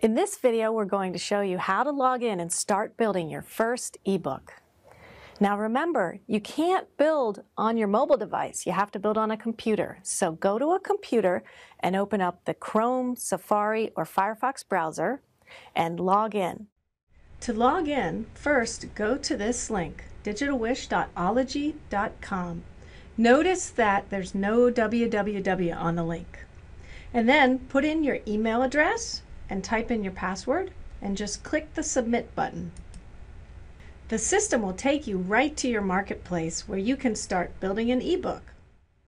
In this video, we're going to show you how to log in and start building your first ebook. Now remember, you can't build on your mobile device. You have to build on a computer. So go to a computer and open up the Chrome, Safari, or Firefox browser and log in. To log in, first go to this link, digitalwish.ology.com. Notice that there's no www on the link. And then put in your email address and type in your password and just click the submit button. The system will take you right to your marketplace where you can start building an ebook.